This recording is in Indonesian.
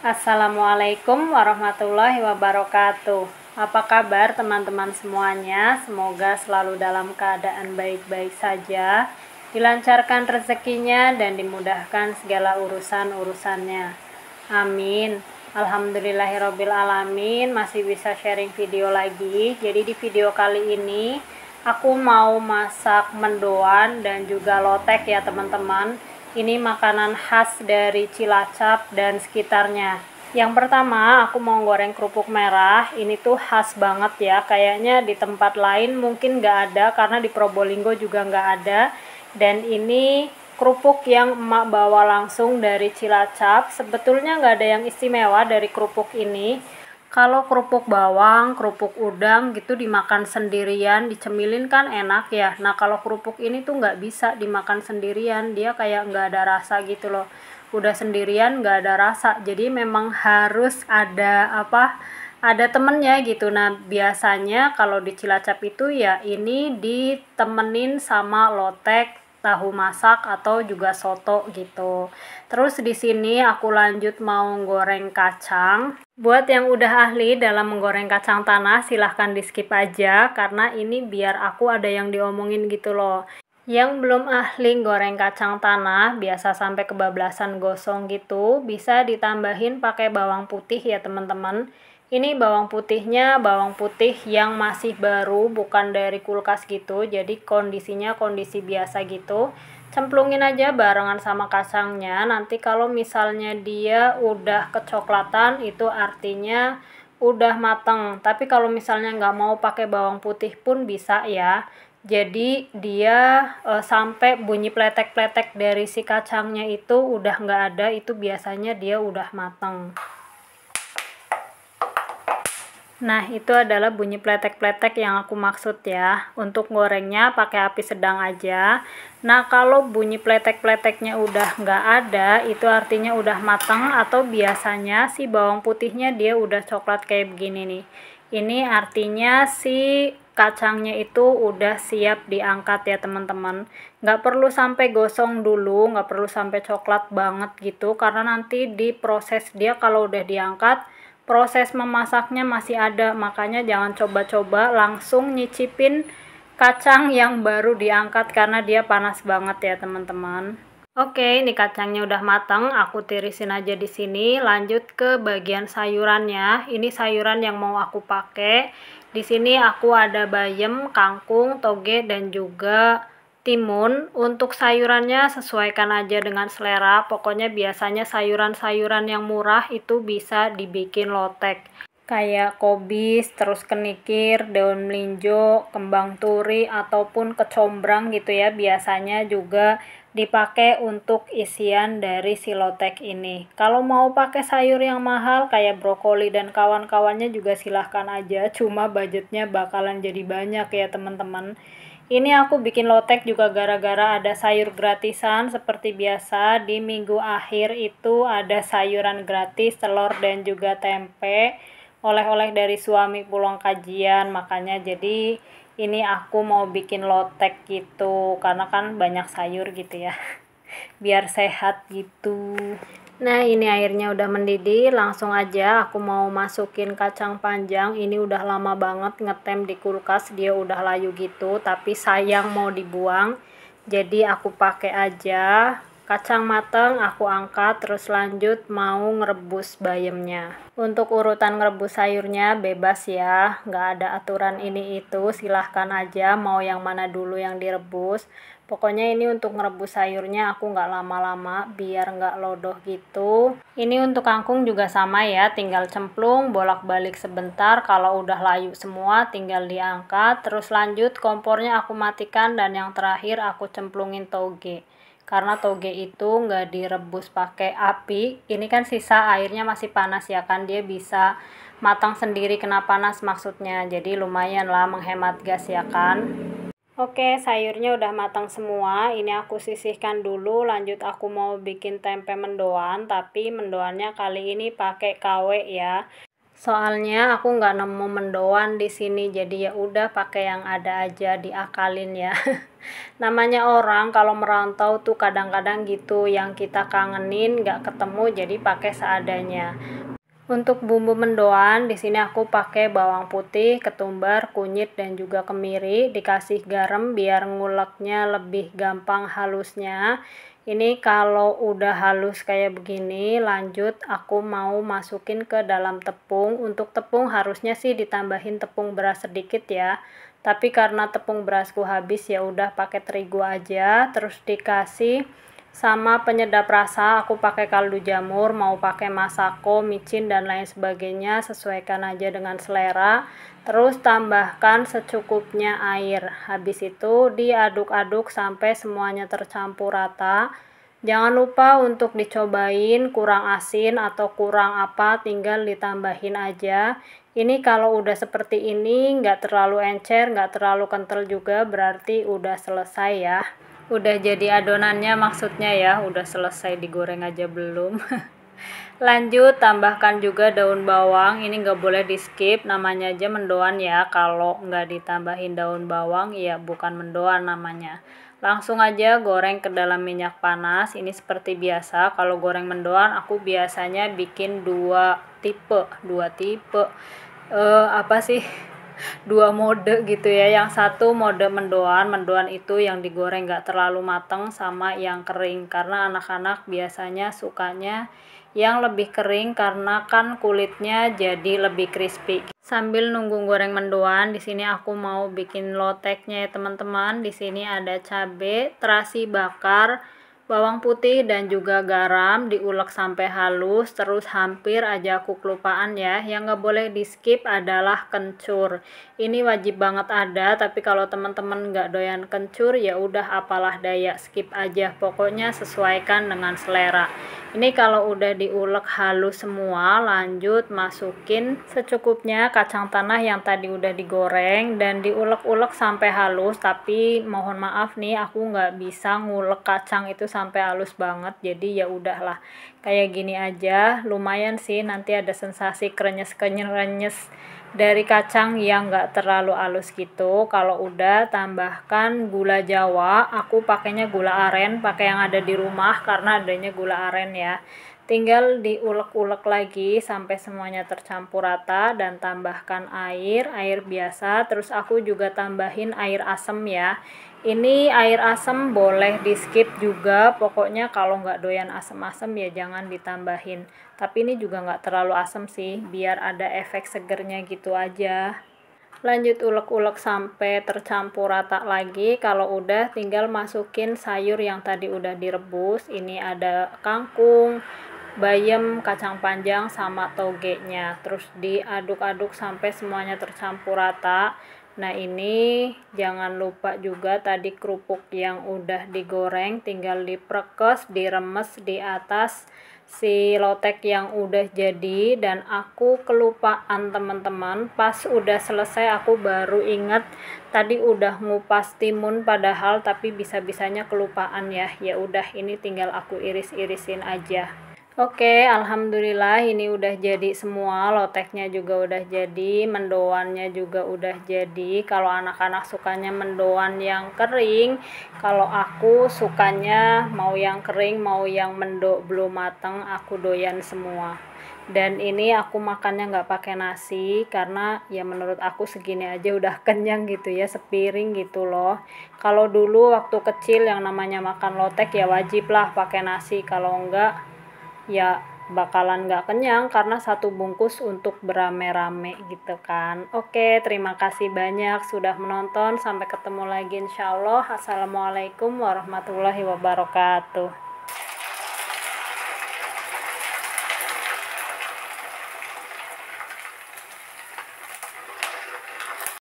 Assalamualaikum warahmatullahi wabarakatuh. Apa kabar teman-teman semuanya? Semoga selalu dalam keadaan baik-baik saja, dilancarkan rezekinya dan dimudahkan segala urusan-urusannya. Amin. Alamin masih bisa sharing video lagi. Jadi di video kali ini aku mau masak mendoan dan juga lotek ya teman-teman ini makanan khas dari Cilacap dan sekitarnya. Yang pertama, aku mau goreng kerupuk merah. Ini tuh khas banget ya. Kayaknya di tempat lain mungkin nggak ada karena di Probolinggo juga nggak ada. Dan ini kerupuk yang emak bawa langsung dari Cilacap. Sebetulnya nggak ada yang istimewa dari kerupuk ini kalau kerupuk bawang, kerupuk udang gitu dimakan sendirian, dicemilin kan enak ya. Nah kalau kerupuk ini tuh nggak bisa dimakan sendirian, dia kayak nggak ada rasa gitu loh. Udah sendirian nggak ada rasa, jadi memang harus ada apa? Ada temennya gitu. Nah biasanya kalau di Cilacap itu ya ini ditemenin sama lotek tahu masak atau juga soto gitu. Terus di sini aku lanjut mau goreng kacang. Buat yang udah ahli dalam menggoreng kacang tanah silahkan di skip aja karena ini biar aku ada yang diomongin gitu loh. Yang belum ahli goreng kacang tanah, biasa sampai kebablasan gosong gitu, bisa ditambahin pakai bawang putih ya teman-teman ini bawang putihnya bawang putih yang masih baru bukan dari kulkas gitu. Jadi kondisinya kondisi biasa gitu. Cemplungin aja barengan sama kacangnya. Nanti kalau misalnya dia udah kecoklatan itu artinya udah mateng. Tapi kalau misalnya nggak mau pakai bawang putih pun bisa ya. Jadi dia e, sampai bunyi pletek-pletek dari si kacangnya itu udah nggak ada itu biasanya dia udah mateng Nah, itu adalah bunyi pletek-pletek yang aku maksud ya. Untuk gorengnya pakai api sedang aja. Nah, kalau bunyi pletek-pleteknya udah nggak ada, itu artinya udah matang atau biasanya si bawang putihnya dia udah coklat kayak begini nih. Ini artinya si kacangnya itu udah siap diangkat ya teman-teman. Nggak perlu sampai gosong dulu, nggak perlu sampai coklat banget gitu. Karena nanti di proses dia kalau udah diangkat, proses memasaknya masih ada makanya jangan coba-coba langsung nyicipin kacang yang baru diangkat karena dia panas banget ya teman-teman Oke, ini kacangnya udah matang, aku tirisin aja di sini. Lanjut ke bagian sayurannya. Ini sayuran yang mau aku pakai. Di sini aku ada bayam, kangkung, toge dan juga timun untuk sayurannya sesuaikan aja dengan selera. Pokoknya biasanya sayuran-sayuran yang murah itu bisa dibikin lotek. Kayak kobis, terus kenikir, daun melinjo, kembang turi, ataupun kecombrang gitu ya. Biasanya juga dipakai untuk isian dari si lotek ini. Kalau mau pakai sayur yang mahal kayak brokoli dan kawan-kawannya juga silahkan aja. Cuma budgetnya bakalan jadi banyak ya teman-teman ini aku bikin lotek juga gara-gara ada sayur gratisan seperti biasa di minggu akhir itu ada sayuran gratis, telur dan juga tempe. Oleh-oleh dari suami pulang kajian, makanya jadi ini aku mau bikin lotek gitu karena kan banyak sayur gitu ya. Biar sehat gitu. Nah ini airnya udah mendidih langsung aja aku mau masukin kacang panjang. Ini udah lama banget ngetem di kulkas dia udah layu gitu tapi sayang mau dibuang. Jadi aku pakai aja. Kacang mateng aku angkat terus lanjut mau ngerebus bayamnya. Untuk urutan ngerebus sayurnya bebas ya. Nggak ada aturan ini itu silahkan aja mau yang mana dulu yang direbus pokoknya ini untuk ngerebus sayurnya aku nggak lama-lama biar nggak lodoh gitu. Ini untuk kangkung juga sama ya tinggal cemplung bolak-balik sebentar. Kalau udah layu semua tinggal diangkat. Terus lanjut kompornya aku matikan dan yang terakhir aku cemplungin toge. Karena toge itu nggak direbus pakai api. Ini kan sisa airnya masih panas ya kan dia bisa matang sendiri kena panas maksudnya. Jadi lumayan lah menghemat gas ya kan Oke, sayurnya udah matang semua. Ini aku sisihkan dulu. Lanjut aku mau bikin tempe mendoan, tapi mendoannya kali ini pakai KW ya. Soalnya aku nggak nemu mendoan di sini, jadi ya udah pakai yang ada aja diakalin ya. namanya orang kalau merantau tuh kadang-kadang gitu yang kita kangenin nggak ketemu jadi pakai seadanya untuk bumbu mendoan, di sini aku pakai bawang putih, ketumbar, kunyit, dan juga kemiri. Dikasih garam biar nguleknya lebih gampang halusnya. Ini kalau udah halus kayak begini, lanjut aku mau masukin ke dalam tepung. Untuk tepung harusnya sih ditambahin tepung beras sedikit ya. Tapi karena tepung berasku habis ya udah pakai terigu aja. Terus dikasih sama penyedap rasa aku pakai kaldu jamur mau pakai masako micin dan lain sebagainya sesuaikan aja dengan selera. Terus tambahkan secukupnya air. Habis itu diaduk-aduk sampai semuanya tercampur rata. Jangan lupa untuk dicobain kurang asin atau kurang apa tinggal ditambahin aja. Ini kalau udah seperti ini nggak terlalu encer nggak terlalu kental juga berarti udah selesai ya udah jadi adonannya maksudnya ya udah selesai digoreng aja belum. Lanjut tambahkan juga daun bawang ini nggak boleh di skip namanya aja mendoan ya. Kalau nggak ditambahin daun bawang ya bukan mendoan namanya. Langsung aja goreng ke dalam minyak panas ini seperti biasa. Kalau goreng mendoan aku biasanya bikin dua tipe dua tipe. Uh, apa sih dua mode gitu ya. Yang satu mode mendoan mendoan itu yang digoreng gak terlalu matang sama yang kering. Karena anak-anak biasanya sukanya yang lebih kering karena kan kulitnya jadi lebih crispy. Sambil nunggu goreng mendoan di sini aku mau bikin loteknya ya teman-teman. Di sini ada cabai terasi bakar bawang putih dan juga garam diulek sampai halus terus hampir aja aku kelupaan ya. Yang nggak boleh di skip adalah kencur. Ini wajib banget ada tapi kalau teman-teman nggak doyan kencur ya udah apalah daya skip aja. Pokoknya sesuaikan dengan selera. Ini kalau udah diulek halus semua lanjut masukin secukupnya kacang tanah yang tadi udah digoreng dan diulek-ulek sampai halus. Tapi mohon maaf nih aku nggak bisa ngulek kacang itu sampai halus banget jadi ya udahlah. Kayak gini aja lumayan sih nanti ada sensasi krenyes-krenyes dari kacang yang nggak terlalu halus gitu. Kalau udah tambahkan gula jawa. Aku pakainya gula aren pakai yang ada di rumah karena adanya gula aren ya tinggal diulek-ulek lagi sampai semuanya tercampur rata dan tambahkan air air biasa. Terus aku juga tambahin air asam ya. Ini air asam boleh di skip juga. Pokoknya kalau nggak doyan asam-asam ya jangan ditambahin. Tapi ini juga nggak terlalu asam sih biar ada efek segernya gitu aja. Lanjut ulek-ulek sampai tercampur rata lagi. Kalau udah tinggal masukin sayur yang tadi udah direbus. Ini ada kangkung bayam, kacang panjang, sama togenya. Terus diaduk-aduk sampai semuanya tercampur rata. Nah ini jangan lupa juga tadi kerupuk yang udah digoreng tinggal diprekes, diremes di atas si lotek yang udah jadi dan aku kelupaan teman-teman pas udah selesai aku baru inget tadi udah ngupas timun padahal tapi bisa-bisanya kelupaan ya ya udah ini tinggal aku iris-irisin aja Oke, alhamdulillah ini udah jadi semua, loteknya juga udah jadi, mendoannya juga udah jadi. Kalau anak-anak sukanya mendoan yang kering, kalau aku sukanya mau yang kering, mau yang mendo belum matang, aku doyan semua. Dan ini aku makannya nggak pakai nasi karena ya menurut aku segini aja udah kenyang gitu ya, sepiring gitu loh. Kalau dulu waktu kecil yang namanya makan lotek ya wajib lah pakai nasi, kalau enggak ya bakalan nggak kenyang karena satu bungkus untuk berame-rame gitu kan. Oke terima kasih banyak sudah menonton. Sampai ketemu lagi insya Allah. Assalamualaikum warahmatullahi wabarakatuh